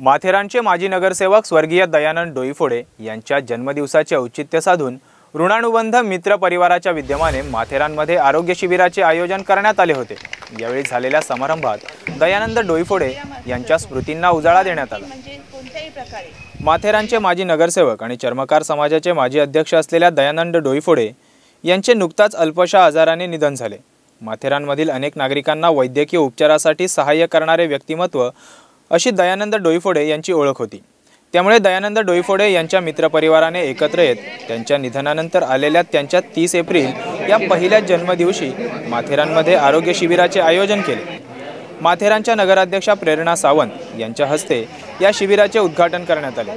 माथेरानचे माजी नगरसेवक स्वर्गीय दयानंद डोईफोडे यांच्या जन्मदिवसाचे औचित्य साधून ऋणानुबंध मित्र परिवाराच्या विद्यमाने माथेरानमध्ये आरोग्य शिबिराचे आयोजन करण्यात आले होते. यावेळी झालेल्या समारंभात दयानंद डोईफोडे यांच्या स्मृतींना उजाळा देण्यात आला. माथेरानचे माजी नगरसेवक आणि चर्मकार समाजाचे माजी अध्यक्ष असलेल्या दयानंद डोईफोडे यांचे नुकताच अल्पशा आजाराने निधन झाले. माथेरानमधील अनेक नागरिकांना वैद्यकीय उपचारासाठी सहाय्य करणारे व्यक्तिमत्व अशी दयानंद डोईफोडे यांची ओळख होती. त्यामुळे दयानंद डोईफोडे यांच्या मित्रपरिवाराने एकत्र येत त्यांच्या निधनानंतर आलेल्या त्यांच्या तीस एप्रिल या पहिल्या जन्मदिवशी माथेरानमध्ये आरोग्य शिबिराचे आयोजन केले. माथेरानच्या नगराध्यक्षा प्रेरणा सावंत यांच्या हस्ते या शिबिराचे उद्घाटन करण्यात आले.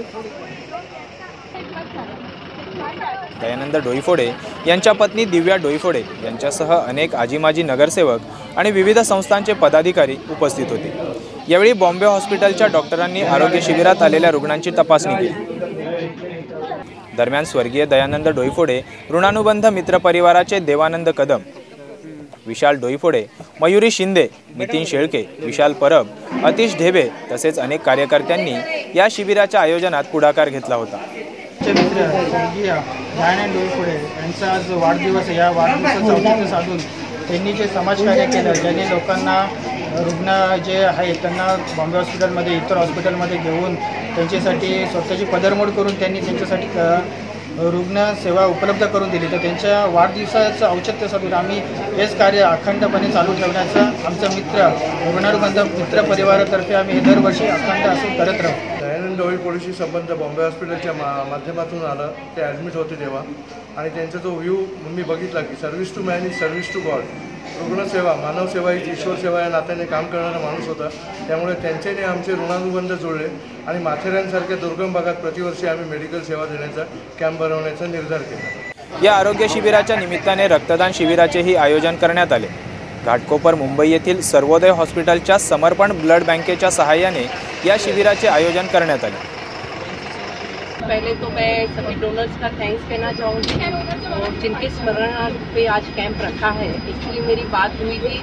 दयानंद डोईफोडे यांच्या पत्नी दिव्या डोईफोडे यांच्यासह अनेक आजी माजी नगरसेवक आणि विविध संस्थांचे पदाधिकारी उपस्थित होते. यावेळी बॉम्बे हॉस्पिटलच्या डॉक्टरांनी आरोग्य शिबिरात आलेल्या रुग्णांची तपासणी केली. दरम्यान स्वर्गीय दयानंद डोईफोडे ऋणानुबंध मित्र परिवाराचे देवानंद कदम विशाल डोईफोडे मयुरी शिंदे नितीन शेळके विशाल परब अतिश ढेबे तसेच अनेक कार्यकर्त्यांनी या शिबिराच्या आयोजनात पुढाकार घेतला होता. मित्र स्वर्गीय दयानंद डोईफोडे यांचा आज वाढदिवस या वाढदिवसाचा औचित्य साधून त्यांनी जे समाजकार्य केलं ज्यांनी लोकांना रुग्ण जे आहेत त्यांना बॉम्बे हॉस्पिटलमध्ये इतर हॉस्पिटलमध्ये घेऊन त्यांच्यासाठी स्वतःची पदरमोड करून त्यांनी त्यांच्यासाठी क- रुग्ण सेवा उपलब्ध करून दिली. तर त्यांच्या वाढदिवसाचं औचित्य साधून आम्ही हेच कार्य अखंडपणे चालू ठेवण्याचं आमचा मित्र ऋणानुबंध मित्र परिवारातर्फे आम्ही हे दरवर्षी अखंड असं करत राहू. डोळी पोलिसी संबंध बॉम्बे हॉस्पिटलच्या मा माध्यमातून आलं ते ॲडमिट होते तेव्हा. आणि त्यांचा जो व्ह्यू मी बघितला की service to man is service to God रुग्णसेवा मानवसेवा ही ईश्वरसेवा या नात्याने काम करणारा माणूस होता. त्यामुळे त्यांच्याने आमचे ऋणानुबंध जुळले आणि माथेरानसारख्या दुर्गम भागात प्रतिवर्षी आम्ही मेडिकल सेवा देण्याचा कॅम्प भरवण्याचा निर्धार केला. या आरोग्य शिबिराच्या निमित्ताने रक्तदान शिबिराचेही आयोजन करण्यात आले. घाटकोपर मुंबई येथील सर्वोदय हॉस्पिटलच्या समर्पण ब्लड बँकेच्या सहाय्याने या शिबिराचे आयोजन करण्यात आले. पहले तो मैं सभी डोनर्स का थैंक्स कहना चाहूँगी। और जिनके स्मरण पे आज कैंप रखा है एक्चुअली मेरी बात हुई थी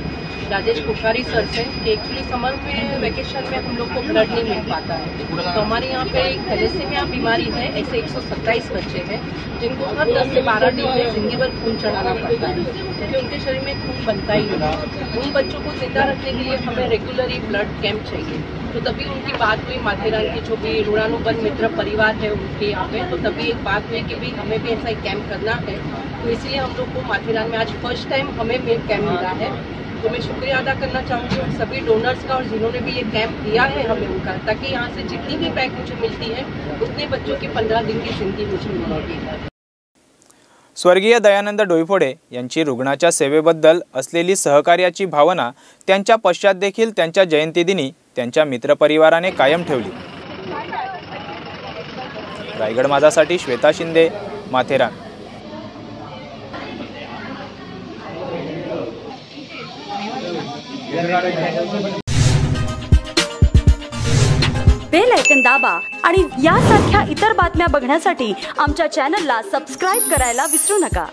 राजेश कुठारी सर से कि एक्चुअली समर में वेकेशन में हम लोग को ब्लड नहीं मिल पाता है। तो हमारे यहाँ पे एक थैलेसीमिया बीमारी है, ऐसे 127 बच्चे हैं, जिनको हर 10 से 12 दिन में ज़िंदगी भर खून चढ़ाना पड़ता है। क्योंकि उनके शरीर में खून बनता ही नहीं उन बच्चों को ज़िंदा रखने के लिए हमें रेगुलरली ब्लड कैंप चाहिए। तो तभी उनकी बात हुई माथेरान की, जो भी ऋणानुबंध मित्र परिवार है उनके यहाँ पे तो तभी एक बात हुई कि भाई हमें भी ऐसा एक कैंप करना है। तो इसलिए हम लोग को माथेरान में आज फर्स्ट टाइम हमें मेन एक कैंप मिला है। तो मैं शुक्रिया अदा करना चाहूँगी उन सभी डोनर्स का और जिन्होंने भी ये कैंप दिया है हमें उनका ताकि यहाँ से जितनी भी बैग मुझे मिलती है उतने बच्चों की पंद्रह दिन की जिंदगी मुझे मिलेगी। स्वर्गीय दयानंद डोईफोडे यांची रुग्णाच्या सेवेबद्दल असलेली सहकार्याची भावना त्यांच्या पश्चात देखील त्यांच्या जयंतीदिनी त्यांच्या मित्रपरिवाराने कायम ठेवली. रायगड माझासाठी श्वेता शिंदे माथेरान. बेल ऐकन दाबा आणि यासारख्या इतर बातम्या बघण्यासाठी आमच्या चॅनलला सबस्क्राईब करायला विसरू नका.